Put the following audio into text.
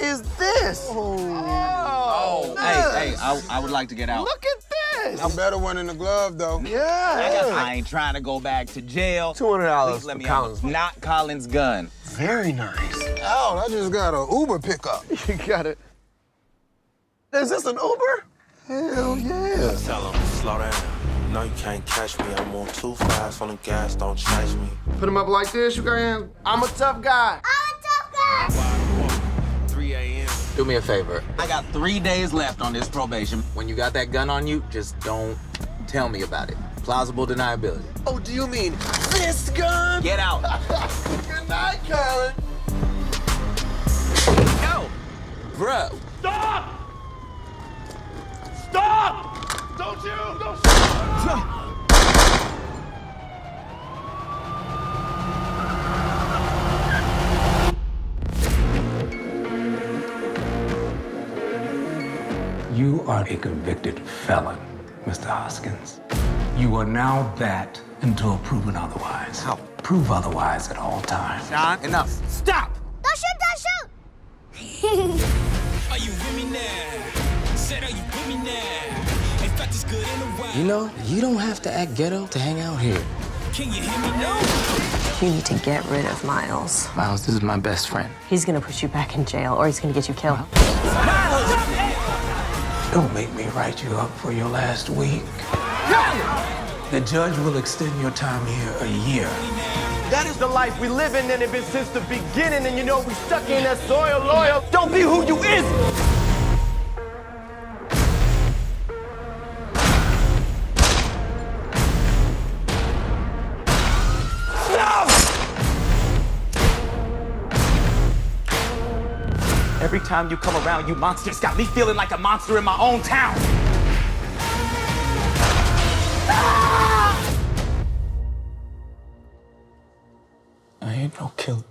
is this? Oh, oh hey, hey, I, I would like to get out. Look at this. I'm better one in the glove, though. Yeah. I ain't trying to go back to jail. $200 Please let me Collins. out. Not Collin's gun. Very nice. Oh, I just got a Uber pickup. You got it. Is this an Uber? Hell yeah. Tell 'em, slow down. No, you can't catch me. I'm on too fast on the gas, don't chase me. Put him up like this, you got hands. I'm a tough guy. 3 a.m. Do me a favor. I got three days left on this probation. When you got that gun on you, just don't tell me about it. Plausible deniability. Oh, do you mean this gun? Get out. Good night, Collin. Yo! Bruh, Stop! Stop! Don't you? Don't stop! You are a convicted felon, Mr. Hoskins. You are now that until proven otherwise. How? Prove otherwise at all times. John, enough. Stop! Don't shoot, don't shoot! Are you with me now? Said, are you with me now? Ain't felt this good in a while. you know, you don't have to act ghetto to hang out here. Can you hear me now? You need to get rid of Miles. Miles, this is my best friend. He's gonna put you back in jail or he's gonna get you killed. Don't make me write you up for your last week. The judge will extend your time here a year. That is the life we live in, and it been since the beginning. And you know we stuck in that soil, loyal. Don't be who you is. Every time you come around, you monsters got me feeling like a monster in my own town. I ain't no killer.